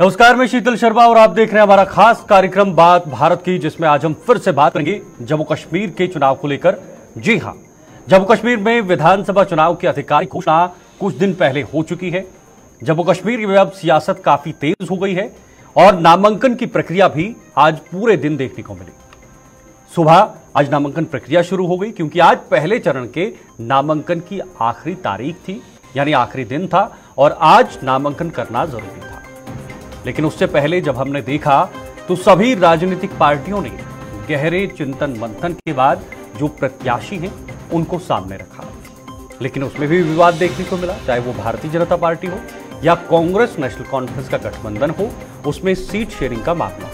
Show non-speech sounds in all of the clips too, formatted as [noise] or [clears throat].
नमस्कार, मैं शीतल शर्मा और आप देख रहे हैं हमारा खास कार्यक्रम बात भारत की, जिसमें आज हम फिर से बात करेंगे जम्मू कश्मीर के चुनाव को लेकर। जी हाँ, जम्मू कश्मीर में विधानसभा चुनाव की आधिकारिक घोषणा कुछ दिन पहले हो चुकी है। जम्मू कश्मीर में अब सियासत काफ़ी तेज हो गई है और नामांकन की प्रक्रिया भी आज पूरे दिन देखने को मिली। सुबह आज नामांकन प्रक्रिया शुरू हो गई, क्योंकि आज पहले चरण के नामांकन की आखिरी तारीख थी, यानी आखिरी दिन था, और आज नामांकन करना ज़रूरी था। लेकिन उससे पहले जब हमने देखा तो सभी राजनीतिक पार्टियों ने गहरे चिंतन मंथन के बाद जो प्रत्याशी हैं, उनको सामने रखा। लेकिन उसमें भी विवाद देखने को मिला, चाहे वो भारतीय जनता पार्टी हो, या कांग्रेस नेशनल कॉन्फ्रेंस का गठबंधन हो, उसमें सीट शेयरिंग का मामला।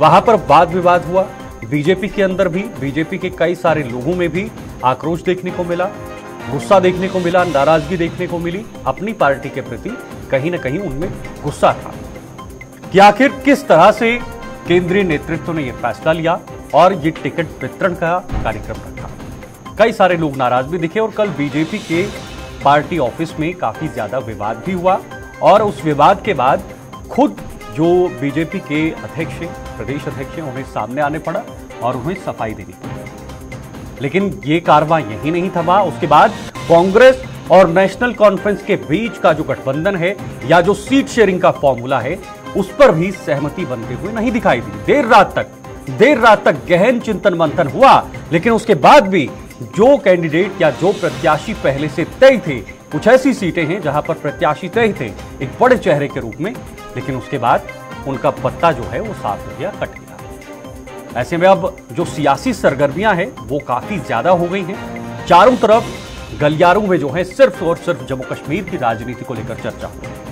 वहाँ पर वाद विवाद हुआ। बीजेपी के अंदर भी, बीजेपी के कई सारे लोगों में भी आक्रोश देखने को मिला, गुस्सा देखने को मिला, नाराज़गी देखने को मिली। अपनी पार्टी के प्रति कहीं ना कहीं उनमें गुस्सा था। कि आखिर किस तरह से केंद्रीय नेतृत्व ने यह फैसला लिया और ये टिकट वितरण का कार्यक्रम रखा। कई सारे लोग नाराज़ भी दिखे और कल बीजेपी के पार्टी ऑफ़िस में काफ़ी ज़्यादा विवाद भी हुआ और उस विवाद के बाद खुद जो बीजेपी के अध्यक्ष प्रदेश अध्यक्ष उन्हें सामने आने पड़ा और उन्हें सफ़ाई देनी पड़ी। लेकिन ये कारवा यही नहीं थमा। उसके बाद कांग्रेस और नेशनल कॉन्फ्रेंस के बीच का जो गठबंधन है या जो सीट शेयरिंग का फॉर्मूला है उस पर भी सहमति बनते हुए नहीं दिखाई दी। देर रात तक, देर रात तक गहन चिंतन मंथन हुआ, लेकिन उसके बाद भी जो कैंडिडेट या जो प्रत्याशी पहले से तय थे, कुछ ऐसी सीटें हैं जहाँ पर प्रत्याशी तय थे, एक बड़े चेहरे के रूप में, लेकिन उसके बाद उनका पत्ता जो है वो साफ़ हो गया, कट गया। ऐसे में अब जो सियासी सरगर्मियाँ हैं, वो काफ़ी ज़्यादा हो गई हैं। चारों तरफ़, गलियारों में जो है, सिर्फ़ और सिर्फ़ जम्मू कश्मीर की राजनीति को लेकर चर्चा हो रही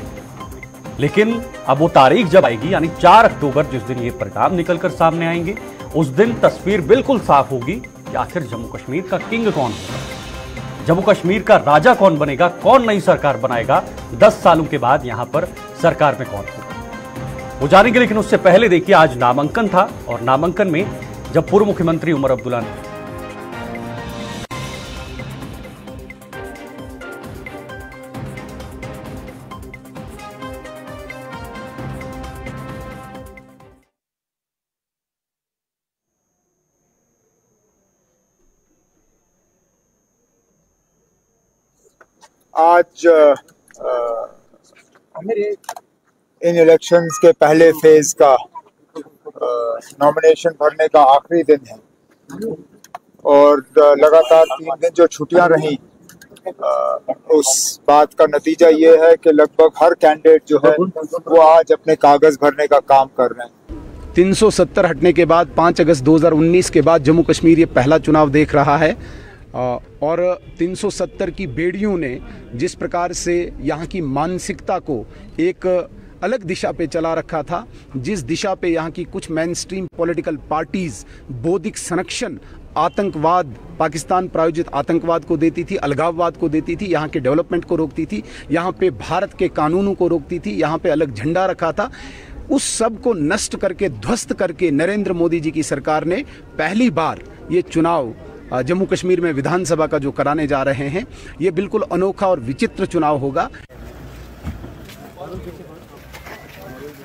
लेकिन अब वो तारीख जब आएगी, यानी 4 अक्टूबर, जिस दिन ये परिणाम निकलकर सामने आएँगे, उस दिन तस्वीर बिल्कुल साफ़ होगी कि आखिर जम्मू कश्मीर का किंग कौन होगा। जम्मू कश्मीर का राजा कौन बनेगा, कौन नई सरकार बनाएगा, दस सालों के बाद यहाँ पर सरकार में कौन होगा। वो जानेंगे, लेकिन उससे पहले देखिए, आज नामांकन था, और नामांकन में जब पूर्व मुख्यमंत्री उमर अब्दुल्ला ने आज इन इलेक्शंस के पहले फ़ेज़ का नॉमिनेशन भरने का आखिरी दिन है। और लगातार तीन दिन जो छुट्टियाँ रही उस बात का नतीजा ये है कि लगभग हर कैंडिडेट जो है, वो आज अपने कागज़ भरने का काम कर रहे हैं। 370 हटने के बाद 5 अगस्त 2019 के बाद जम्मू कश्मीर ये पहला चुनाव देख रहा है। और 370 की बेड़ियों ने जिस प्रकार से यहाँ की मानसिकता को एक अलग दिशा पे चला रखा था, जिस दिशा पे यहाँ की कुछ मेन स्ट्रीम पोलिटिकल पार्टीज़ बौद्धिक संरक्षण, आतंकवाद, पाकिस्तान प्रायोजित आतंकवाद को देती थी, अलगाववाद को देती थी, यहाँ के डेवलपमेंट को रोकती थी, यहाँ पे भारत के कानूनों को रोकती थी, यहाँ पे अलग झंडा रखा था, उस सबको नष्ट करके, ध्वस्त करके नरेंद्र मोदी जी की सरकार ने पहली बार ये चुनाव जम्मू कश्मीर में विधानसभा का जो कराने जा रहे हैं, ये बिल्कुल अनोखा और विचित्र चुनाव होगा।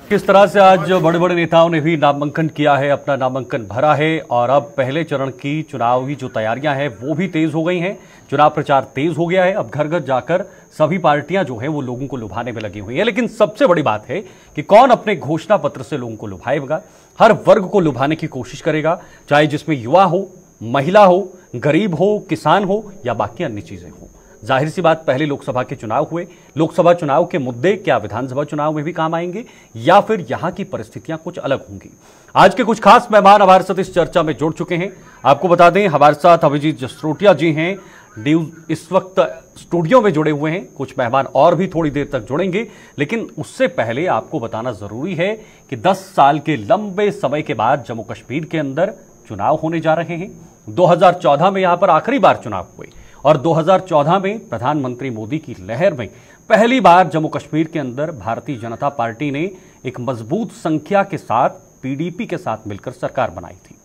किस तरह से आज बड़े बड़े नेताओं ने भी नामांकन किया है, अपना नामांकन भरा है, और अब पहले चरण की चुनावी जो तैयारियाँ हैं, वो भी तेज हो गई हैं। चुनाव प्रचार तेज हो गया है, अब घर घर जाकर सभी पार्टियाँ जो है, वो लोगों को लुभाने में लगी हुई है। लेकिन सबसे बड़ी बात है कि कौन अपने घोषणा पत्र से लोगों को लुभाएगा? हर वर्ग को लुभाने की कोशिश करेगा, चाहे जिसमें युवा हो महिला हो, गरीब हो, किसान हो या बाकी अन्य चीज़ें हो। ज़ाहिर सी बात, पहले लोकसभा के चुनाव हुए। लोकसभा चुनाव के मुद्दे, क्या विधानसभा चुनाव में भी काम आएँगे या फिर यहाँ की परिस्थितियाँ कुछ अलग होंगी? आज के कुछ खास मेहमान हमारे साथ इस चर्चा में जुड़ चुके हैं। आपको बता दें, हमारे साथ अभिजीत जसरोटिया जी हैं। न्यूज़ इस वक्त स्टूडियो में जुड़े हुए हैं। कुछ मेहमान और भी थोड़ी देर तक जुड़ेंगे। लेकिन उससे पहले आपको बताना ज़रूरी है कि 10 साल के लंबे समय के बाद जम्मू कश्मीर के अंदर चुनाव होने जा रहे हैं। 2014 में यहाँ पर आखिरी बार चुनाव हुए और 2014 में प्रधानमंत्री मोदी की लहर में पहली बार जम्मू कश्मीर के अंदर भारतीय जनता पार्टी ने एक मज़बूत संख्या के साथ पीडीपी के साथ मिलकर सरकार बनाई थी।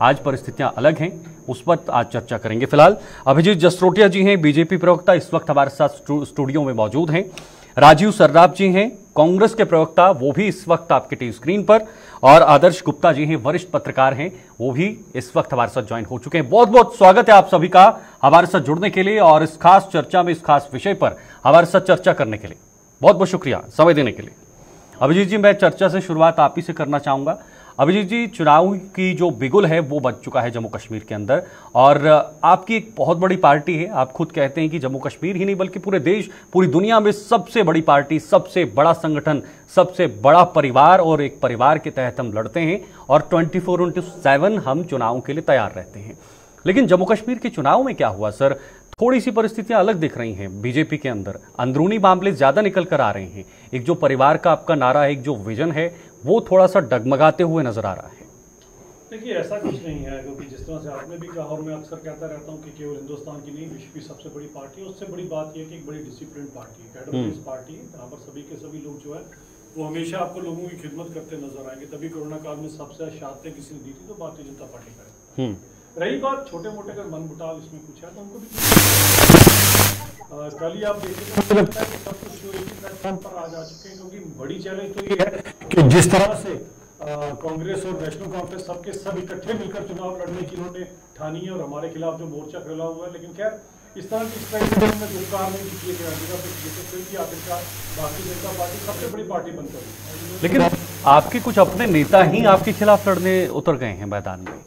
आज परिस्थितियाँ अलग हैं, उस पर आज चर्चा करेंगे फ़िलहाल। अभिजीत जसरोटिया जी हैं, बीजेपी प्रवक्ता, इस वक्त हमारे साथ स्टूडियो में मौजूद हैं। राजीव सर्राफ जी हैं, कांग्रेस के प्रवक्ता, वो भी इस वक्त आपके टीवी स्क्रीन पर। और आदर्श गुप्ता जी हैं वरिष्ठ पत्रकार हैं, वो भी इस वक्त हमारे साथ ज्वाइन हो चुके हैं। बहुत बहुत स्वागत है आप सभी का हमारे साथ जुड़ने के लिए और इस खास चर्चा में, इस खास विषय पर हमारे साथ चर्चा करने के लिए। बहुत बहुत शुक्रिया समय देने के लिए। अभिजीत जी, मैं चर्चा से शुरुआत आप ही से करना चाहूँगा। अभिजीत जी, चुनाव की जो बिगुल है, वो बच चुका है जम्मू कश्मीर के अंदर। और आपकी एक बहुत बड़ी पार्टी है। आप खुद कहते हैं कि जम्मू कश्मीर ही नहीं, बल्कि पूरे देश, पूरी दुनिया में सबसे बड़ी पार्टी, सबसे बड़ा संगठन, सबसे बड़ा परिवार और एक परिवार के तहत हम लड़ते हैं और ट्वेंटी फोर इंटू सेवन हम चुनाव के लिए तैयार रहते हैं। लेकिन जम्मू कश्मीर के चुनाव में क्या हुआ, सर? थोड़ी सी परिस्थितियाँ अलग दिख रही हैं बीजेपी के अंदर। अंदरूनी मामले ज़्यादा निकल कर आ रहे हैं। एक जो परिवार का आपका नारा है, एक जो विजन है वो थोड़ा सा डगमगाते हुए नज़र आ रहा है। देखिए ऐसा कुछ नहीं है क्योंकि जिस तरह से आपने भी कहा और मैं अक्सर कहता रहता हूँ कि केवल हिंदुस्तान की नहीं विश्व की सबसे बड़ी पार्टी है। उससे बड़ी बात यह कि एक बड़ी डिसिप्लिन पार्टी है कैडर पार्टी है। जहाँ पर सभी के सभी लोग जो है वो हमेशा आपको लोगों की खिदमत करते नज़र आएँगे। तभी कोरोना काल में सबसे शादते किसी ने दी थी तो भारतीय जनता पार्टी करें हम्म। रही बात छोटे मोटे अगर मन मुटाव इसमें कुछ है तो उनको भी कल ही आप देखिए कि सब कुछ जो एक प्लेटफॉर्म पर आ जा चुके हैं क्योंकि बड़ी चैलेंज तो ये है कि जिस तरह से कांग्रेस और नेशनल कॉन्फ्रेंस सबके सब इकट्ठे मिलकर चुनाव लड़ने की उन्होंने ठानी है और हमारे खिलाफ जो मोर्चा फैला हुआ है। लेकिन खैर इस तरह की स्ट्रेटेजी में नहीं किए गए आखिरकार भारतीय जनता पार्टी सबसे बड़ी पार्टी बनकर। लेकिन आपके कुछ अपने नेता ही आपके खिलाफ लड़ने उतर गए हैं मैदान में।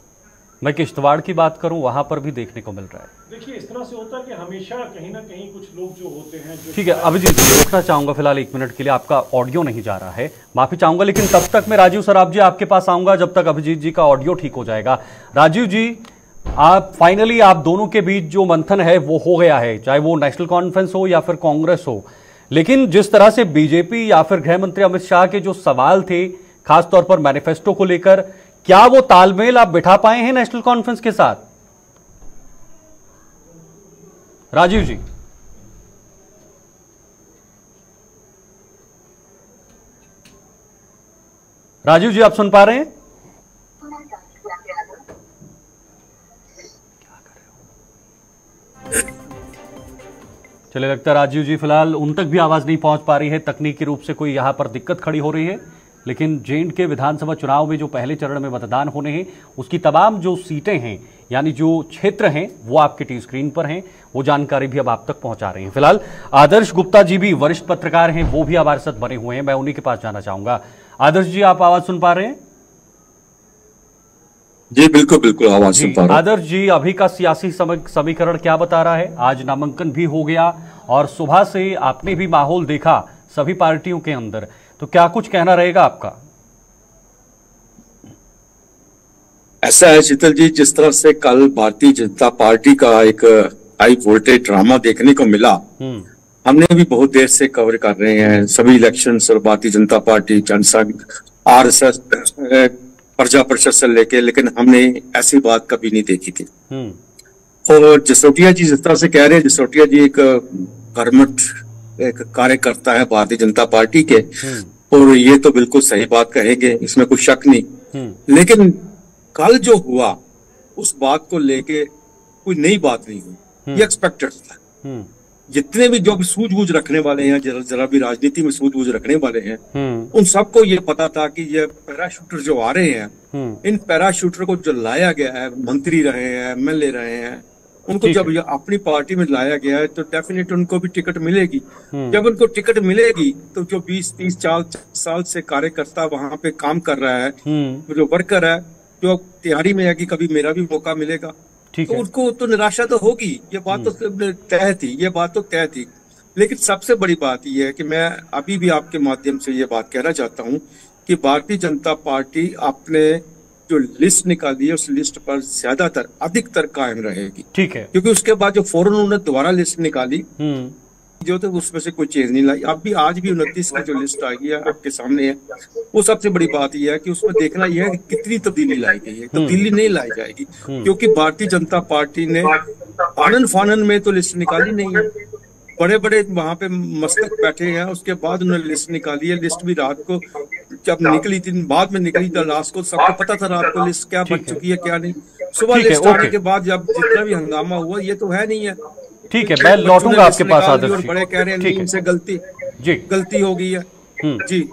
मैं किश्तवाड़ की बात करूँ वहाँ पर भी देखने को मिल रहा है। देखिए इस तरह से होता है कि हमेशा कहीं ना कहीं कुछ लोग जो होते हैं ठीक है अभिजीत रोकना चाहूँगा फ़िलहाल एक मिनट के लिए आपका ऑडियो नहीं जा रहा है। माफ़ी चाहूँगा लेकिन तब तक मैं राजीव सराब जी आपके पास आऊँगा जब तक अभिजीत जी का ऑडियो ठीक हो जाएगा। राजीव जी आप फाइनली आप दोनों के बीच जो मंथन है वो हो गया है चाहे वो नेशनल कॉन्फ्रेंस हो या फिर कांग्रेस हो। लेकिन जिस तरह से बीजेपी या फिर गृह मंत्री अमित शाह के जो सवाल थे खासतौर पर मैनिफेस्टो को लेकर क्या वो तालमेल आप बिठा पाए हैं नेशनल कॉन्फ्रेंस के साथ? राजीव जी। राजीव जी, आप सुन पा रहे हैं? चले, लगता है राजीव जी, फ़िलहाल उन तक भी आवाज़ नहीं पहुँच पा रही है। तकनीकी रूप से कोई यहाँ पर दिक्कत खड़ी हो रही है। लेकिन जे के विधानसभा चुनाव में जो पहले चरण में मतदान होने हैं उसकी तमाम जो सीटें हैं यानी जो क्षेत्र हैं वो आपके टीवी स्क्रीन पर हैं। वो जानकारी भी अब आप तक पहुँचा रहे हैं। फ़िलहाल आदर्श गुप्ता जी भी वरिष्ठ पत्रकार हैं वो भी हमारे साथ बने हुए हैं। मैं उन्हीं के पास जाना चाहूँगा। आदर्श जी आप आवाज़ सुन पा रहे हैं? जी बिल्कुल बिल्कुल आवाज़ सुन पा रहे आदर्श जी अभी का सियासी समीकरण क्या बता रहा है? आज नामांकन भी हो गया और सुबह से आपने भी माहौल देखा सभी पार्टियों के अंदर। तो क्या कुछ कहना रहेगा आपका ऐसा है शीतल जी जिस तरह से कल भारतीय जनता पार्टी का एक हाई वोल्टेज ड्रामा देखने को मिला हम्म। हमने भी बहुत देर से कवर कर रहे हैं सभी इलेक्शन और Bharatiya Janata Party Jansangh R S S Praja Parishad से लेके लेकिन हमने ऐसी बात कभी नहीं देखी थी हम्म। और जसोटिया जी जिस तरह से कह रहे हैं जसोटिया जी एक गवर्नमेंट एक कार्यकर्ता है भारतीय जनता पार्टी के। हम्म। और ये तो बिल्कुल सही बात कहेंगे इसमें कुछ शक नहीं। हम्म। लेकिन कल जो हुआ उस बात को लेके कोई नई बात नहीं हुई। हम्म। ये एक्सपेक्टेड था। जितने भी जो भी सूझबूझ रखने वाले हैं जरा जरा भी राजनीति में सूझबूझ रखने वाले हैं उन सबको ये पता था कि ये पैराशूटर जो आ रहे हैं इन पैराशूटर को जो लाया गया है मंत्री रहे हैं एमएलए रहे हैं उनको जब अपनी पार्टी में लाया गया है तो डेफिनेट उनको भी टिकट मिलेगी हम्म। जब उनको टिकट मिलेगी तो जो 20 30 चार साल से कार्यकर्ता वहाँ पे काम कर रहा है हम्म। जो वर्कर है जो तैयारी में है कि कभी मेरा भी मौका मिलेगा तो उनको तो निराशा तो होगी ये बात तो हम्म। तय थी ये बात तो तय थी लेकिन सबसे बड़ी बात यह है कि मैं अभी भी आपके माध्यम से ये बात कहना चाहता हूँ कि भारतीय जनता पार्टी अपने जो लिस्ट निकाली है उस लिस्ट पर ज़्यादातर अधिकतर कायम रहेगी ठीक है क्योंकि उसके बाद जो फ़ौरन उन्होंने दोबारा लिस्ट निकाली हम्म। जो तो उसमें से कोई चेंज नहीं लाई अब भी आज भी उनतीस की जो लिस्ट आई है आपके सामने है वो सबसे बड़ी बात यह है कि उसमें देखना यह है कि कितनी तब्दीली लाई गई है हम्म। तब्दीली नहीं लाई जाएगी हम्म। क्योंकि भारतीय जनता पार्टी ने आनंद फानन में तो लिस्ट निकाली नहीं है बड़े बड़े वहाँ पे मस्तक बैठे हैं उसके बाद उन्होंने लिस्ट निकाली है लिस्ट भी रात को जब निकली थी बाद में निकली थी लास्ट को सबको पता था रात को लिस्ट क्या बन चुकी है क्या नहीं। सुबह लिस्ट आने के बाद जब जितना भी हंगामा हुआ ये तो है नहीं है। ठीक है मैं लौटूँगा आपके पास आदर्श बड़े कह रहे हैं इनसे गलती जी। गलती हो गई है। जी।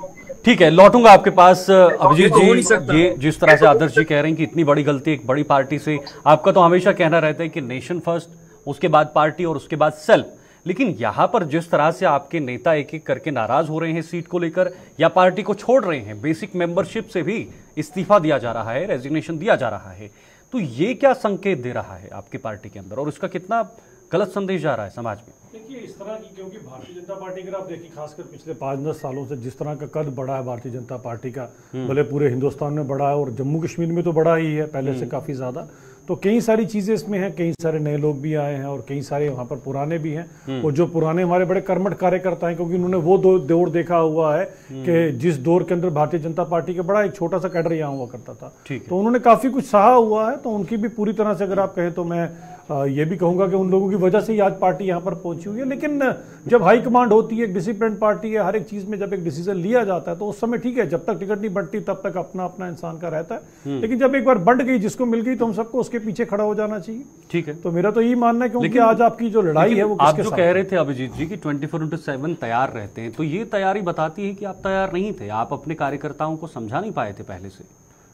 ठीक है लौटूँगा आपके पास अभिजीत तो जी सकता। ये जिस तरह से आदर्श जी कह रहे हैं कि इतनी बड़ी गलती एक बड़ी पार्टी से आपका तो हमेशा कहना रहता है कि नेशन फ़र्स्ट उसके बाद पार्टी और उसके बाद सेल्फ। लेकिन यहाँ पर जिस तरह से आपके नेता एक एक करके नाराज़ हो रहे हैं सीट को लेकर या पार्टी को छोड़ रहे हैं बेसिक मेंबरशिप से भी इस्तीफा दिया जा रहा है रेजिग्नेशन दिया जा रहा है तो ये क्या संकेत दे रहा है आपकी पार्टी के अंदर? और उसका कितना गलत संदेश जा रहा है समाज में? देखिए इस तरह की क्योंकि भारतीय जनता पार्टी अगर आप देखिए खासकर पिछले पाँच दस सालों से जिस तरह का कद बढ़ा है भारतीय जनता पार्टी का भले पूरे हिंदुस्तान में बढ़ा है और जम्मू कश्मीर में तो बढ़ा ही है पहले से काफ़ी ज़्यादा तो कई सारी चीज़ें इसमें हैं कई सारे नए लोग भी आए हैं और कई सारे वहाँ पर पुराने भी हैं। और जो पुराने हमारे बड़े कर्मठ कार्यकर्ता हैं क्योंकि उन्होंने वो दो दौर देखा हुआ है कि जिस दौर के अंदर भारतीय जनता पार्टी का बड़ा एक छोटा सा कैडर यहाँ हुआ करता था। तो उन्होंने काफ़ी कुछ सहा हुआ है तो उनकी भी पूरी तरह से अगर आप कहें तो मैं ये भी कहूँगा कि उन लोगों की वजह से ही आज पार्टी यहाँ पर पहुँची हुई है। लेकिन जब हाई कमांड होती है एक डिसिप्लिन पार्टी है हर एक चीज़ में जब एक डिसीज़न लिया जाता है तो उस समय ठीक है जब तक टिकट नहीं बढ़ती तब तक अपना अपना इंसान का रहता है। लेकिन जब एक बार बढ़ गई जिसको मिल गई तो हम सबको उसके पीछे खड़ा हो जाना चाहिए। ठीक है। तो मेरा तो यही मानना है क्योंकि आज आपकी जो लड़ाई है वो आप जो कह रहे थे अभिजीत जी की ट्वेंटी फोर इंटू सेवन तैयार रहते हैं तो ये तैयारी बताती है कि आप तैयार नहीं थे आप अपने कार्यकर्ताओं को समझा नहीं पाए थे पहले से।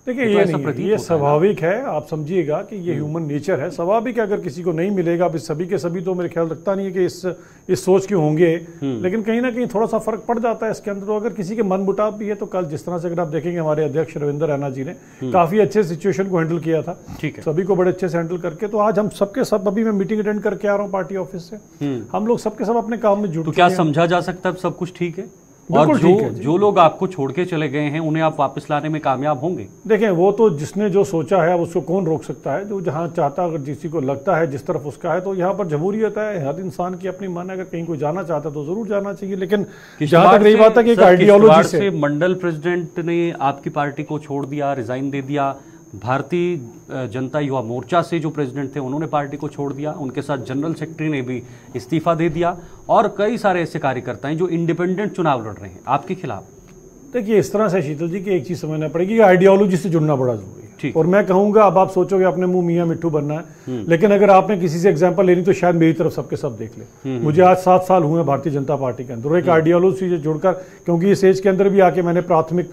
देखिए तो ये ऐसा नहीं ये। स्वाभाविक है आप समझिएगा कि ये ह्यूमन नेचर है। स्वाभाविक है अगर किसी को नहीं मिलेगा अब इस सभी के सभी तो मेरे ख्याल रखता नहीं है कि इस इस सोच के होंगे। लेकिन कहीं ना कहीं थोड़ा सा फ़र्क पड़ जाता है इसके अंदर। तो अगर किसी के मन मुटाव भी है तो कल जिस तरह से अगर आप देखेंगे हमारे अध्यक्ष रविंद्र रैना जी ने काफ़ी अच्छे सिचुएशन को हैंडल किया था। ठीक है। सभी को बड़े अच्छे से हैंडल करके तो आज हम सबके सब अभी मैं मीटिंग अटेंड करके आ रहा हूँ पार्टी ऑफ़िस से। हम लोग सबके सब अपने काम में जुट तो क्या समझा जा सकता है सब कुछ ठीक है? और जो जी। लोग आपको छोड़ के चले गए हैं उन्हें आप वापस लाने में कामयाब होंगे। देखें वो तो जिसने जो सोचा है अब उसको कौन रोक सकता है? जो जहाँ चाहता अगर किसी को लगता है जिस तरफ़ उसका है तो यहाँ पर जमहूरियत है। हर इंसान की अपनी मन अगर कहीं कोई जाना चाहता है तो ज़रूर जाना चाहिए। लेकिन जहाँ तक रही बात है कि एक आइडियोलॉजी से मंडल प्रेसिडेंट ने आपकी पार्टी को छोड़ दिया रिजाइन दे दिया? भारतीय जनता युवा मोर्चा से जो प्रेसिडेंट थे, उन्होंने पार्टी को छोड़ दिया। उनके साथ जनरल सेक्रेटरी ने भी इस्तीफा दे दिया। और कई सारे ऐसे कार्यकर्ता हैं जो इंडिपेंडेंट चुनाव लड़ रहे हैं। आपके खिलाफ। देखिए, इस तरह से शीतल जी की एक चीज़ समझना पड़ेगी कि आइडियोलॉजी से जुड़ना बड़ा ज़रूरी है। और मैं कहूँगा अब आप सोचोगे अपने मुँह मियाँ मिट्टू बनना है। लेकिन अगर आपने किसी से एग्जांपल लेनी तो शायद मेरी तरफ़ सबके सब देख ले। मुझे आज सात साल हुए हैं भारतीय जनता पार्टी के अंदर एक आइडियोलॉजी से जुड़कर क्योंकि इस एज के अंदर भी आके मैंने प्राथमिक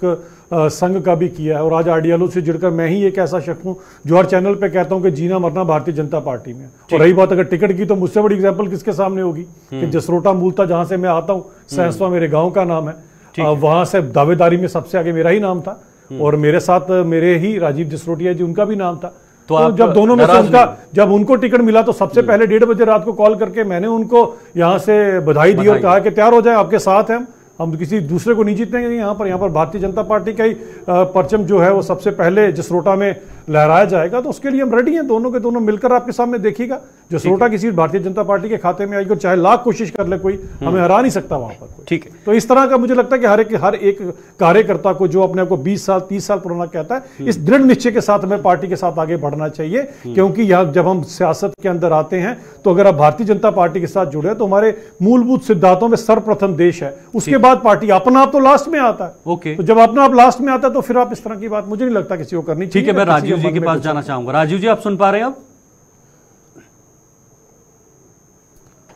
संघ का भी किया है और आज आइडियोलॉजी से जुड़कर मैं ही एक ऐसा शख्स हूँ जो हर चैनल पे कहता हूँ कि जीना मरना भारतीय जनता पार्टी में और रही बात अगर टिकट की तो मुझसे बड़ी एग्ज़ाम्पल किसके सामने होगी? कि जसरोटा मूलता जहाँ से मैं आता हूँ सहसवा मेरे गाँव का नाम है। वहाँ से दावेदारी में सबसे आगे मेरा ही नाम था। और मेरे साथ मेरे ही राजीव जसरोटिया जी उनका भी नाम था। तो तो, जब दोनों में से उनका जब उनको टिकट मिला तो सबसे पहले डेढ़ बजे रात को कॉल करके मैंने उनको यहाँ से बधाई दी और कहा कि तैयार हो जाए आपके साथ हैं। हम हम किसी दूसरे को नहीं जीतेंगे यहाँ पर। यहाँ पर भारतीय जनता पार्टी का ही परचम जो है वो सबसे पहले जसरोटा में लहराया जाएगा तो उसके लिए हम रेडी हैं दोनों के दोनों मिलकर आपके सामने देखिएगा। जसरोटा की सीट भारतीय जनता पार्टी के खाते में आएगी और चाहे लाख कोशिश कर ले कोई हमें हरा नहीं सकता वहाँ पर ठीक है। तो इस तरह का मुझे लगता है कि हर एक हर एक कार्यकर्ता को जो अपने आप को 20 साल 30 साल पुराना कहता है इस दृढ़ निश्चय के साथ हमें पार्टी के साथ आगे बढ़ना चाहिए क्योंकि यहाँ जब हम सियासत के अंदर आते हैं तो अगर आप भारतीय जनता पार्टी के साथ जुड़े हैं, तो हमारे मूलभूत सिद्धांतों में सर्वप्रथम देश है। उसके बाद पार्टी अपना आप तो लास्ट में आता है। ओके। तो जब अपना आप लास्ट में आता है तो फिर आप इस तरह की बात मुझे नहीं लगता किसी को करनी ठीक है मैं राजीव जी के पास जाना चाहूँगा। राजीव जी आप सुन पा रहे हैं अब?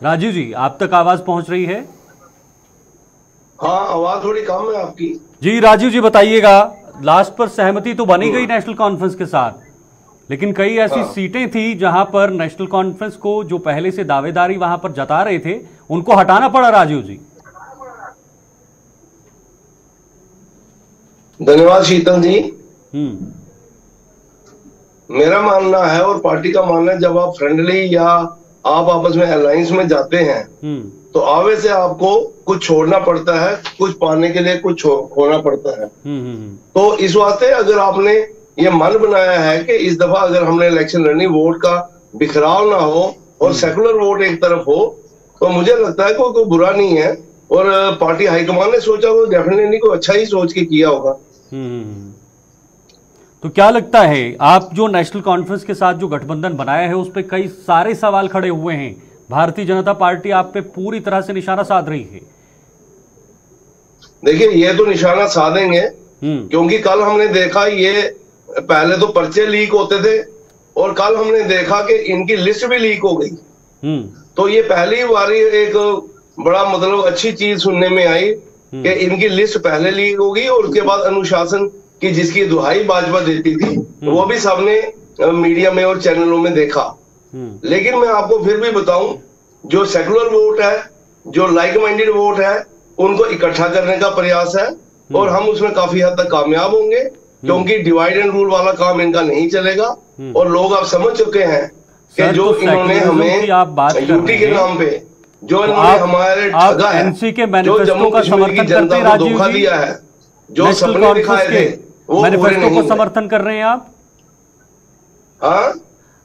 राजीव जी आप तक आवाज़ पहुँच रही है? हाँ आवाज़ थोड़ी कम है आपकी। जी राजीव जी बताइएगा। लास्ट पर सहमति तो बनी गई नेशनल कॉन्फ्रेंस के साथ लेकिन कई ऐसी हाँ। सीटें थी जहाँ पर नेशनल कॉन्फ्रेंस को जो पहले से दावेदारी वहाँ पर जता रहे थे उनको हटाना पड़ा राजीव जी। धन्यवाद शीतल जी। हम्म। मेरा मानना है और पार्टी का मानना है जब आप फ्रेंडली या आप आपस में अलायंस में जाते हैं हम्म। तो आवे से आपको कुछ छोड़ना पड़ता है कुछ पाने के लिए कुछ खोना पड़ता है। हम्म हम्म तो इस वास्ते अगर आपने ये मन बनाया है कि इस दफ़ा अगर हमने इलेक्शन लड़नी वोट का बिखराव ना हो और सेकुलर वोट एक तरफ़ हो तो मुझे लगता है कोई कोई बुरा नहीं है। और पार्टी हाईकमान ने सोचा तो डेफिनेटली कोई अच्छा ही सोच के किया होगा। तो क्या लगता है आप जो नेशनल कॉन्फ्रेंस के साथ जो गठबंधन बनाया है उस पर कई सारे सवाल खड़े हुए हैं। भारतीय जनता पार्टी आप पे पूरी तरह से निशाना साध रही है। देखिए ये तो निशाना साधेंगे हम्म। क्योंकि कल हमने देखा ये पहले तो पर्चे लीक होते थे और कल हमने देखा कि इनकी लिस्ट भी लीक हो गई। हम्म। तो ये पहली बारी एक बड़ा मतलब अच्छी चीज़ सुनने में आई कि इनकी लिस्ट पहले लीक होगी और उसके बाद अनुशासन की जिसकी दुहाई भाजपा देती थी वो भी सबने मीडिया में और चैनलों में देखा। हम्म। लेकिन मैं आपको फिर भी बताऊँ जो सेकुलर वोट है जो लाइक माइंडेड वोट है उनको इकट्ठा करने का प्रयास है और हम उसमें काफ़ी हद तक कामयाब होंगे क्योंकि डिवाइड एंड रूल वाला काम इनका नहीं चलेगा और लोग आप समझ चुके हैं कि जो तो इन्होंने की आप बात हमें यूटी के नाम पे जो तो इन्होंने हमारे ठगा है जो जम्मू का कश्मीर की जनता को धोखा दिया है जो सपने दिखाए थे। मैनिफेस्टो को समर्थन कर रहे हैं आप? हाँ?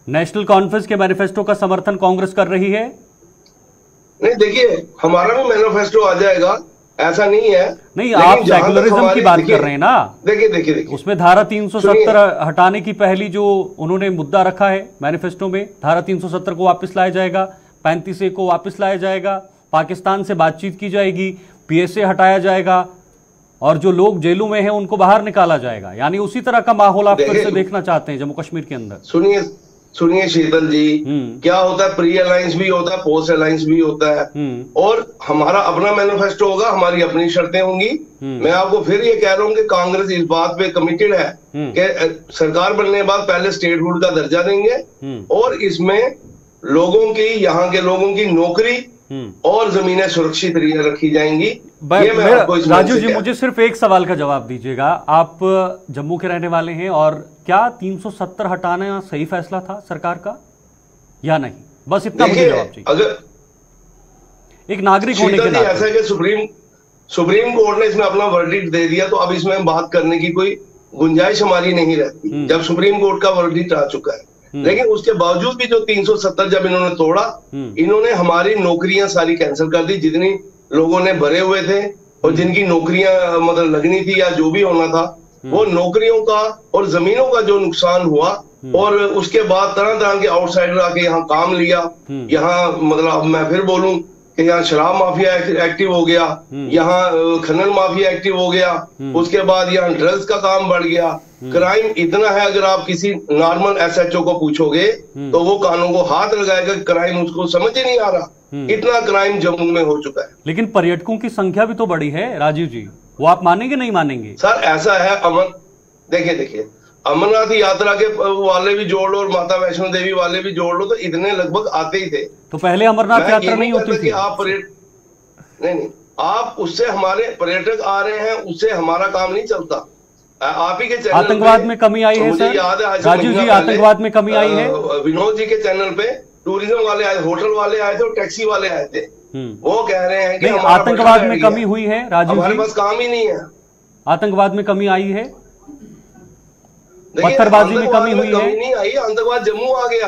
नेशनल कॉन्फ्रेंस के मैनिफेस्टो का समर्थन कांग्रेस कर रही है? नहीं देखिए हमारा भी मैनिफेस्टो आ जाएगा ऐसा नहीं है। नहीं आप सेकुलरिज्म की बात कर रहे हैं ना? देखिए देखिए देखिए। उसमें धारा 370 सुनिए। हटाने की पहली जो उन्होंने मुद्दा रखा है मैनिफेस्टो में धारा 370 को वापस लाया जाएगा 35 ए को वापस लाया जाएगा पाकिस्तान से बातचीत की जाएगी पीएसए हटाया जाएगा और जो लोग जेलों में हैं उनको बाहर निकाला जाएगा। यानी उसी तरह का माहौल आप फिर से देखना चाहते हैं जम्मू कश्मीर के अंदर। सुनिए सुनिए शीतल जी हम्म। क्या होता है प्री अलायंस भी होता है पोस्ट अलायंस भी होता है। हम्म। और हमारा अपना मैनिफेस्टो होगा हमारी अपनी शर्तें होंगी। मैं आपको फिर ये कह रहा हूँ कि कांग्रेस इस बात पे कमिटेड है हम्म। कि सरकार बनने के बाद पहले स्टेटहुड का दर्जा देंगे। हम्म। और इसमें लोगों की यहाँ के लोगों की नौकरी हम्म। और जमीनें सुरक्षित रखी जाएँगी। राजू जी मुझे सिर्फ़ एक सवाल का जवाब दीजिएगा। आप जम्मू के रहने वाले हैं और क्या 370 हटाना सही फैसला था सरकार का? या नहीं? बस इतना मुझे जवाब चाहिए। अगर एक नागरिक होने के जी ऐसा है कि सुप्रीम सुप्रीम कोर्ट ने इसमें अपना वर्डिक्ट दे दिया तो अब इसमें बात करने की कोई गुंजाइश हमारी नहीं रहती। जब सुप्रीम कोर्ट का वर्डिक्ट आ चुका है। लेकिन उसके बावजूद भी जो 370 जब इन्होंने तोड़ा इन्होंने हमारी नौकरियाँ सारी कैंसिल कर दी जितनी लोगों ने भरे हुए थे और जिनकी नौकरियाँ मतलब लगनी थी या जो भी होना था वो नौकरियों का और जमीनों का जो नुकसान हुआ और उसके बाद तरह तरह के आउटसाइडर आके यहाँ काम लिया। यहाँ मतलब मैं फिर बोलूँ कि यहाँ शराब माफिया एक्टिव हो गया। यहाँ खनन माफिया एक्टिव हो गया। उसके बाद यहाँ ड्रग्स का काम बढ़ गया। क्राइम इतना है अगर आप किसी नॉर्मल एसएचओ को पूछोगे तो वो कानों को हाथ लगाएगा क्राइम उसको समझ ही नहीं आ रहा। इतना क्राइम जम्मू में हो चुका है। लेकिन पर्यटकों की संख्या भी तो बड़ी है राजीव जी। वो आप मानेंगे नहीं मानेंगे? सर ऐसा है अमर देखिए देखिए अमरनाथ यात्रा के वाले भी जोड़ लो और माता वैष्णो देवी वाले भी जोड़ लो तो इतने लगभग आते ही थे। तो पहले अमरनाथ यात्रा नहीं होती थी आप पर्यटक नहीं नहीं आप उससे हमारे पर्यटक आ रहे हैं उससे हमारा काम नहीं चलता। आप ही के चैनल आतंकवाद में कमी आई है, सर? याद है आज से राजू महीना जी, आतंकवाद में कमी आई है? विनोद जी के चैनल पे टूरिज़्म वाले आए होटल वाले आए थे और टैक्सी वाले आए थे हम्म। वो कह रहे हैं कि आतंकवाद में कमी हुई है राजू हमारे पास काम ही नहीं है आतंकवाद में कमी आई है पत्थरबाजी में कमी हुई है? कमी नहीं आई आतंकवाद जम्मू आ गया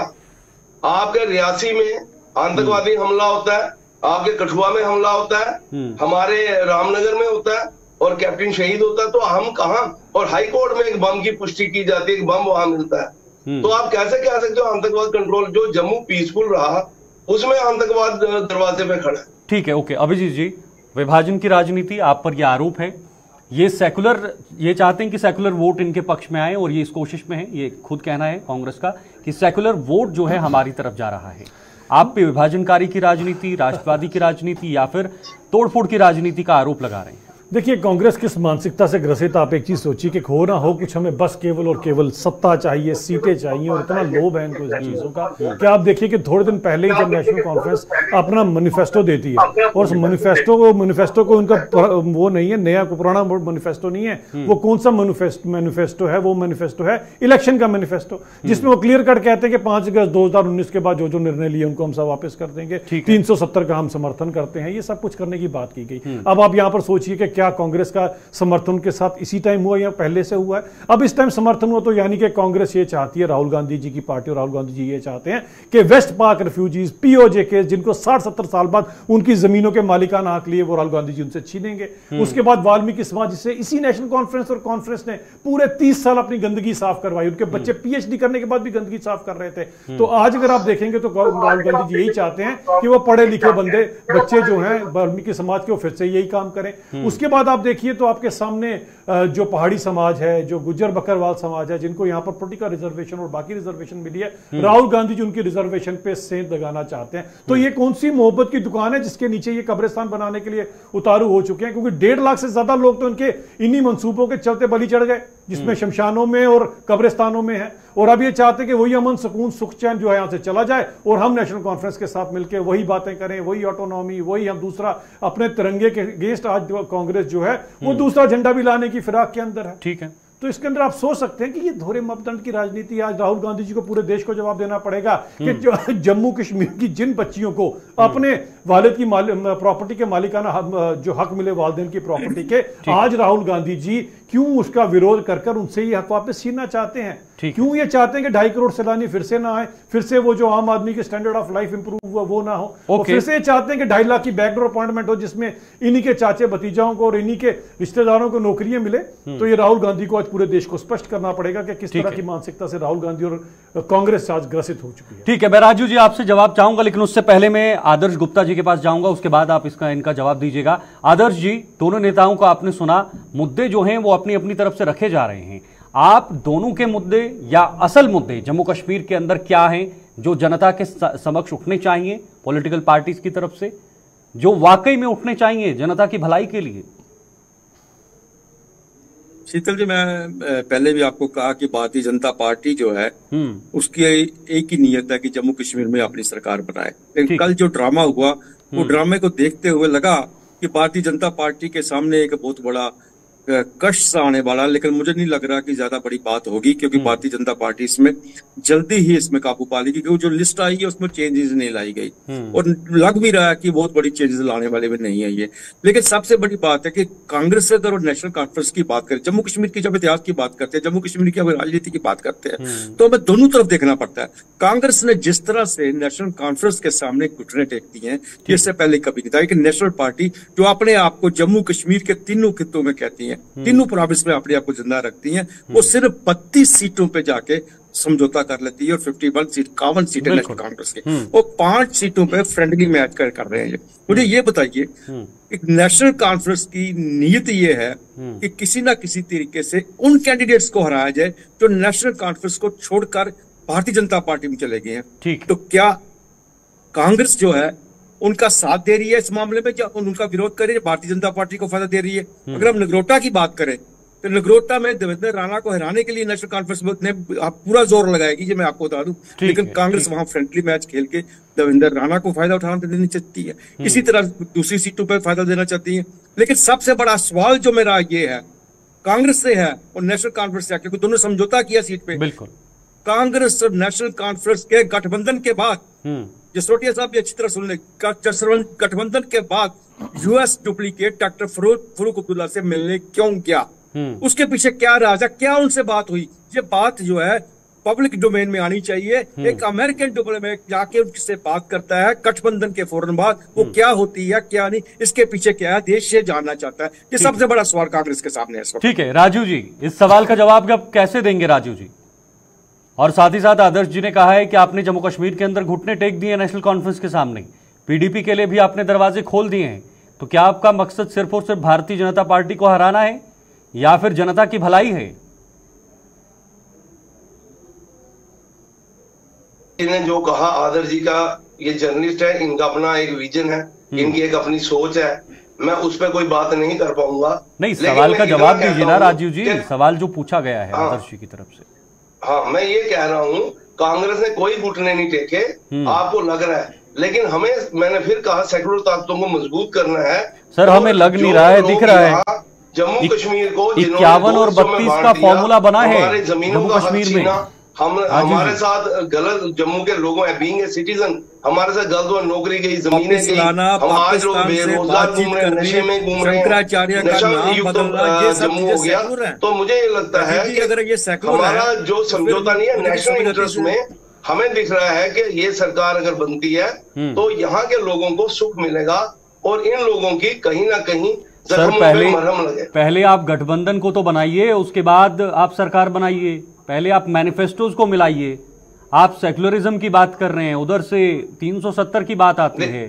आपके रियासी में आतंकवादी हमला होता है आपके कठुआ में हमला होता है हम्म। हमारे रामनगर में होता है और कैप्टन शहीद होता है तो हम कहा और हाई कोर्ट में एक बम की पुष्टि की जाती है एक बम वहाँ मिलता है हम्म। तो आप कैसे कह सकते हो आतंकवाद कंट्रोल जो जम्मू पीसफुल रहा उसमें आतंकवाद दरवाजे पे खड़ा है? ठीक है ओके। अभिजीत जी विभाजन की राजनीति आप पर यह आरोप है। ये सेकुलर ये चाहते हैं कि सेकुलर वोट इनके पक्ष में आए और ये इस कोशिश में है ये खुद कहना है कांग्रेस का कि सेकुलर वोट जो है हमारी तरफ़ जा रहा है। आप पे विभाजनकारी की राजनीति राष्ट्रवादी की राजनीति या फिर तोड़फोड़ की राजनीति का आरोप लगा रहे हैं। देखिए कांग्रेस किस मानसिकता से ग्रसित आप एक चीज़ सोचिए कि हो ना हो कुछ हमें बस केवल और केवल सत्ता चाहिए सीटें चाहिए और इतना लोभ है इनको इन चीज़ों का। कि आप देखिए कि थोड़े दिन पहले ही जब नेशनल कॉन्फ्रेंस अपना मैनिफेस्टो देती है और उस मैनिफेस्टो को मैनिफेस्टो को उनका वो नहीं है नया को पुराना मैनिफेस्टो नहीं है वो कौन सा मैनिफेस्टो है? वो मैनिफेस्टो है इलेक्शन का मैनिफेस्टो जिसमें वो क्लियर कट कहते हैं कि पाँच अगस्त दो हज़ार उन्नीस के बाद जो जो निर्णय लिए उनको हम सब वापस कर देंगे। तीन सौ सत्तर का हम समर्थन करते हैं ये सब कुछ करने की बात की गई। अब आप यहाँ पर सोचिए कि क्या कांग्रेस का समर्थन के साथ इसी टाइम हुआ या पहले से हुआ है? अब इस टाइम समर्थन हुआ तो यानी कि कांग्रेस ये चाहती है राहुल गांधी जी की पार्टी और राहुल गांधी जी ये चाहते हैं कि वेस्ट पाक रिफ्यूजीज पीओजे केस जिनको 60-70 साल बाद उनकी जमीनों के मालिकाना हक लिए वो राहुल गांधी जी उनसे छीनेंगे। उसके बाद वाल्मीकि समाज से इसी नेशनल कॉन्फ्रेंस और कॉन्फ्रेंस ने पूरे 30 साल अपनी गंदगी साफ़ करवाई। उनके बच्चे पीएचडी करने के बाद भी गंदगी साफ़ कर रहे थे। तो आज अगर आप देखेंगे तो राहुल गांधी जी यही चाहते हैं कि वो पढ़े लिखे बंदे बच्चे जो हैं वाल्मीकि समाज के वो फिर से यही काम करें। उसके बाद आप देखिए तो आपके सामने जो पहाड़ी समाज है जो गुज्जर बकरवाल समाज है जिनको यहाँ पर पोलिटिकल रिजर्वेशन और बाकी रिजर्वेशन मिली है राहुल गांधी जी उनकी रिजर्वेशन पे सेंध लगाना चाहते हैं। तो ये कौन सी मोहब्बत की दुकान है जिसके नीचे ये कब्रिस्तान बनाने के लिए उतारू हो चुके हैं? क्योंकि डेढ़ लाख से ज़्यादा लोग तो इनके इन्हीं मनसूबों के चलते बलि चढ़ गए जिसमें शमशानों में और कब्रिस्तानों में है। और अब ये चाहते हैं कि वही अमन सुकून सुख चैन जो है यहाँ से चला जाए और हम नेशनल कॉन्फ्रेंस के साथ मिलकर वही बातें करें वही ऑटोनॉमी वही हम दूसरा अपने तिरंगे के अगेंस्ट आज कांग्रेस जो है वो दूसरा झंडा भी लाने की फिराक के अंदर है। ठीक है। तो इसके अंदर आप सोच सकते हैं कि ये धोरे मापदंड की राजनीति आज राहुल गांधी जी को पूरे देश को जवाब देना पड़ेगा कि जम्मू कश्मीर की जिन बच्चियों को अपने वालिद की प्रॉपर्टी के मालिकाना जो हक मिले वालदेन की प्रॉपर्टी के [clears throat] आज राहुल गांधी जी क्यों उसका विरोध कर कर उनसे ये हक वापस छीनना चाहते हैं? क्यों ये चाहते हैं कि ढाई करोड़ सैलानी फिर से ना आए फिर से वो जो आम आदमी के स्टैंडर्ड ऑफ़ लाइफ इंप्रूव हुआ वो ना हो। और फिर से चाहते हैं कि ढाई लाख की बैकडोर अपॉइंटमेंट हो जिसमें इन्हीं के चाचे भतीजाओं को और इन्हीं के रिश्तेदारों को नौकरियाँ मिले तो ये राहुल गांधी को आज पूरे देश को स्पष्ट करना पड़ेगा कि किस तरह की मानसिकता से राहुल गांधी और कांग्रेस आज ग्रसित हो चुकी है। ठीक है मैं राजू जी, आपसे जवाब चाहूँगा, लेकिन उससे पहले मैं आदर्श गुप्ता जी के पास जाऊँगा, उसके बाद आप इसका, इनका जवाब दीजिएगा। आदर्श जी, दोनों नेताओं को आपने सुना, मुद्दे जो हैं वो अपनी अपनी तरफ़ से रखे जा रहे हैं। आप दोनों के मुद्दे, या असल मुद्दे जम्मू कश्मीर के अंदर क्या हैं, जो जनता के समक्ष उठने चाहिए, पॉलिटिकल पार्टीज़ की तरफ़ से, जो वाकई में उठने चाहिए जनता की भलाई के लिए? शीतल जी मैं पहले भी आपको कहा कि भारतीय जनता पार्टी जो है हम्म। उसकी एक ही नियत है कि जम्मू कश्मीर में अपनी सरकार बनाए। लेकिन कल जो ड्रामा हुआ वो ड्रामे को देखते हुए लगा कि भारतीय जनता पार्टी के सामने एक बहुत बड़ा कष्ट सा आने वाला है, लेकिन मुझे नहीं लग रहा कि ज़्यादा बड़ी बात होगी क्योंकि भारतीय जनता पार्टी इसमें जल्दी ही इसमें काबू पा लेगी क्योंकि जो लिस्ट आई है उसमें चेंजेस नहीं लाई गई। और लग भी रहा है कि बहुत बड़ी चेंजेस लाने वाले भी नहीं है ये। लेकिन सबसे बड़ी बात है कि कांग्रेस से अगर नेशनल कॉन्फ्रेंस की बात करें जम्मू कश्मीर की जब इतिहास की बात करते हैं जम्मू कश्मीर की अगर राजनीति की बात करते हैं तो हमें दोनों तरफ़ देखना पड़ता है। कांग्रेस ने जिस तरह से नेशनल कॉन्फ्रेंस के सामने घुटने टेक दिए हैं इससे पहले कभी नहीं था। कि नेशनल पार्टी जो अपने आप को जम्मू कश्मीर के तीनों खितों में कहती है तीनों प्रोविंस में अपने आप को ज़िंदा रखती हैं। वो सिर्फ़ बत्तीस सीटों पे जाके समझौता कर लेती है और 51 सीट इक्यावन सीटें नेशनल कांग्रेस की। वो पाँच सीटों पे फ्रेंडली मैच कर कर रहे हैं ये। मुझे ये बताइए एक नेशनल कॉन्फ्रेंस की नीयत ये है कि किसी ना किसी तरीके से उन कैंडिडेट्स को हराया जाए जो नेशनल कॉन्फ्रेंस को छोड़कर भारतीय जनता पार्टी में चले गए हैं। तो क्या कांग्रेस जो है उनका साथ दे रही है इस मामले में या उनका विरोध करे भारतीय जनता पार्टी को फ़ायदा दे रही है। अगर हम नगरोटा की बात करें तो नगरोटा में देवेंद्र राणा को हराने के लिए नेशनल कॉन्फ्रेंस ने पूरा ज़ोर लगाएगी ये मैं आपको बता दूँ। लेकिन कांग्रेस वहाँ फ्रेंडली मैच खेल के देवेंद्र राणा को फ़ायदा उठाने देना चाहती है। इसी तरह दूसरी सीटों पर फ़ायदा देना चाहती है। लेकिन सबसे बड़ा सवाल जो मेरा ये है कांग्रेस से है और नेशनल कॉन्फ्रेंस से है, क्योंकि दोनों समझौता किया सीट पे। बिल्कुल। कांग्रेस और नेशनल कॉन्फ्रेंस के गठबंधन के बाद हम्म। जसरोटिया साहब भी अच्छी तरह सुन ले। गठबंधन के बाद US duplicate doctor Farooq Farooq Abdullah से मिलने क्यों गया? हम्म। उसके पीछे क्या राजा क्या उनसे बात हुई? ये बात जो है पब्लिक डोमेन में आनी चाहिए। एक अमेरिकन डोमेन में जाके उनसे बात करता है गठबंधन के फ़ौरन बाद वो क्या होती है क्या नहीं इसके पीछे क्या है देश से जानना चाहता है। ये सबसे बड़ा सवाल कांग्रेस के सामने है ठीक है राजू जी इस सवाल का जवाब कैसे देंगे राजू जी? और साथ ही साथ आदर्श जी ने कहा है कि आपने जम्मू कश्मीर के अंदर घुटने टेक दिए नेशनल कॉन्फ्रेंस के सामने। पीडीपी के लिए भी आपने दरवाजे खोल दिए हैं। तो क्या आपका मकसद सिर्फ़ और सिर्फ़ भारतीय जनता पार्टी को हराना है या फिर जनता की भलाई है? ने जो कहा आदर जी का ये जर्नलिस्ट है इनका अपना एक विजन है इनकी एक अपनी सोच है। मैं उस पर कोई बात नहीं कर पाऊँगा। नहीं सवाल का जवाब दीजिए ना राजीव जी। सवाल जो पूछा गया है हाँ। आदर्श जी की तरफ़ से। हाँ मैं ये कह रहा हूँ कांग्रेस ने कोई घुटने नहीं टेके आपको लग रहा है लेकिन हमें मैंने फिर कहा सेकुलर ताकतों को मज़बूत करना है सर, तो हमें लग नहीं रहा है, दिख रहा है। जम्मू कश्मीर को इक्यावन और 200 में 32 बांट का फॉर्मूला बना है हमारे जमीनों जम्मू का कश्मीर में। हम हमारे साथ गलत जम्मू के लोगों बीइंग ए सिटीजन हमारे साथ गलत हुआ नौकरी गई जमीनें गई हम आज लोग बेरोजगार घूम रहे हैं नशे में घूम रहे हैं। नशा युक्त, जम्मू हो गया। तो मुझे ये लगता है ये हमारा जो तो समझौता नहीं है नेशनल इंटरेस्ट में हमें दिख रहा है कि ये सरकार अगर बनती है तो यहाँ के लोगों को सुख मिलेगा और इन लोगों की कहीं ना कहीं सर पहले पहले आप गठबंधन को तो बनाइए उसके बाद आप सरकार बनाइए पहले आप मैनिफेस्टोज को मिलाइए। आप सेकुलरिज्म की बात कर रहे हैं उधर से 370 की बात आती है।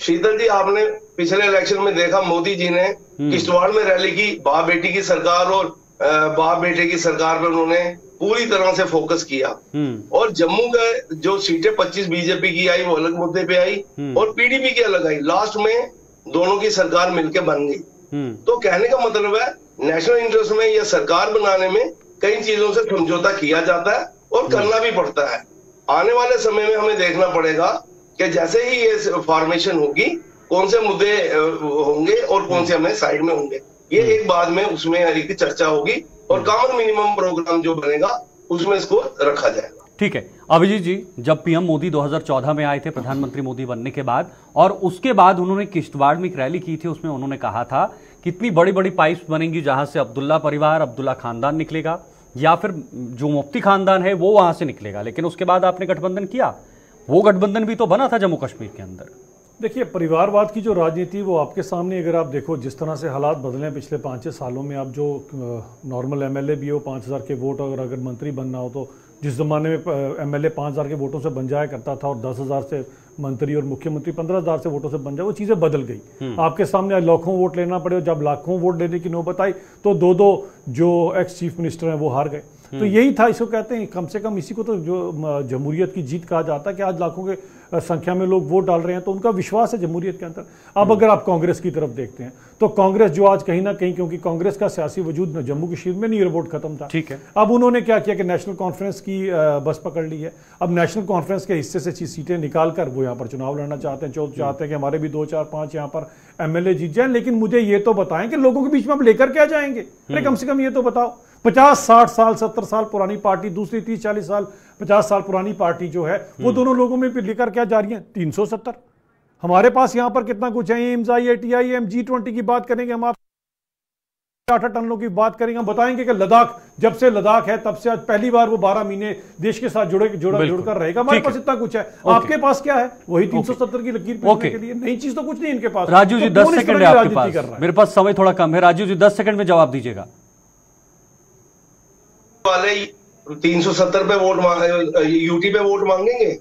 शीतल जी आपने पिछले इलेक्शन में देखा मोदी जी ने किश्तवाड़ में रैली की बाप बेटी की सरकार और बाप बेटे की सरकार पर उन्होंने पूरी तरह से फोकस किया। हम्म। और जम्मू के जो सीटें 25 बीजेपी की आई वो अलग मुद्दे पे आई और पीडीपी की अलग आई। लास्ट में दोनों की सरकार मिलकर बन गई। हम्म। तो कहने का मतलब है नेशनल इंटरेस्ट में या सरकार बनाने में कई चीज़ों से समझौता किया जाता है और करना भी पड़ता है। आने वाले समय में हमें देखना पड़ेगा कि जैसे ही ये फॉर्मेशन होगी कौन से मुद्दे होंगे और कौन से हमें साइड में होंगे। ये एक बाद में उसमें एक चर्चा होगी और कॉमन मिनिमम प्रोग्राम जो बनेगा उसमें इसको रखा जाएगा। ठीक है। अभिजीत जी, जब पीएम मोदी 2014 में आए थे, प्रधानमंत्री मोदी बनने के बाद, और उसके बाद उन्होंने किश्तवाड़ में एक रैली की थी, उसमें उन्होंने कहा था कि इतनी बड़ी बड़ी पाइप्स बनेंगी जहाँ से अब्दुल्ला परिवार, अब्दुल्ला खानदान निकलेगा, या फिर जो मुफ्ती खानदान है, वो वहाँ से निकलेगा। लेकिन उसके बाद आपने गठबंधन किया। वो गठबंधन भी तो बना था जम्मू कश्मीर के अंदर। देखिए, परिवारवाद की जो राजनीति, वो आपके सामने अगर आप देखो, जिस तरह से हालात बदले हैं, पिछले पाँच छः सालों में आप जो नॉर्मल एमएलए भी हो, पाँच हज़ार के वोट अगर अगर मंत्री बनना हो तो जिस ज़माने में एमएलए पाँच हज़ार के वोटों से बन जाया करता था और दस हज़ार से मंत्री और मुख्यमंत्री पंद्रह हज़ार से वोटों से बन जाए वो चीज़ें बदल गई। आपके सामने आज लाखों वोट लेना पड़े और जब लाखों वोट लेने की नौबत आई तो दो दो जो एक्स चीफ मिनिस्टर हैं वो हार गए। तो यही था इसको कहते हैं कम से कम इसी को तो जो जमहूरियत की जीत कहा जाता है कि आज लाखों के संख्या में लोग वोट डाल रहे हैं तो उनका विश्वास है जमहूरियत के अंदर। अब अगर आप कांग्रेस की तरफ़ देखते हैं तो कांग्रेस जो आज कहीं ना कहीं क्योंकि कांग्रेस का सियासी वजूद जम्मू कश्मीर में नहीं वोट खत्म था। ठीक है। अब उन्होंने क्या किया कि नेशनल कॉन्फ्रेंस की बस पकड़ ली है। अब नेशनल कॉन्फ्रेंस के हिस्से से सीटें निकाल कर वो यहाँ पर चुनाव लड़ना चाहते हैं चाहते हैं कि हमारे भी दो चार पाँच यहाँ पर एमएलए जीत जाए लेकिन मुझे ये तो बताएँ कि लोगों के बीच में आप लेकर क्या जाएँगे? अरे कम से कम ये तो बताओ। पचास साठ साल सत्तर साल पुरानी पार्टी दूसरी तीस चालीस साल पचास साल पुरानी पार्टी जो है वो दोनों लोगों में भी लेकर क्या जा रही है? तीन सौ सत्तर। हमारे पास यहाँ पर कितना कुछ है? AIIMS I I T I M G twenty की बात करेंगे हम आप। टनलों की बात करेंगे। हम बताएँगे कि लद्दाख जब से लद्दाख है तब से आज पहली बार वो बारह महीने देश के साथ जुड़े जुड़ा जुड़कर रहेगा। हमारे पास इतना कुछ है। आपके पास क्या है? वही तीन सौ सत्तर की लकीर पीटने के लिए। नई चीज़ तो कुछ नहीं इनके पास। राजू जी तो दस सेकंड है आपके पास। मेरे पास समय थोड़ा कम है। राजू जी दस सेकंड में जवाब दीजिएगा। वाले 370 पे वोट यूटी पे वोट मांगेंगे?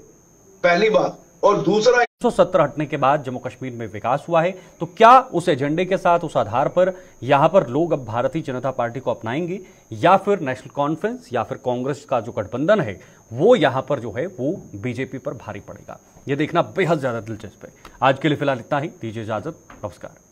पहली बात। और दूसरा 170 हटने के बाद जम्मू कश्मीर में विकास हुआ है तो क्या उस एजेंडे के साथ, उस आधार पर यहाँ पर लोग अब भारतीय जनता पार्टी को अपनाएँगे, या फिर नेशनल कॉन्फ्रेंस, या फिर कांग्रेस का जो गठबंधन है, वो यहाँ पर जो है, वो बीजेपी पर भारी पड़ेगा? ये देखना बेहद ज़्यादा दिलचस्प है। आज के लिए फ़िलहाल इतना ही, दीजिए इजाज़त, नमस्कार।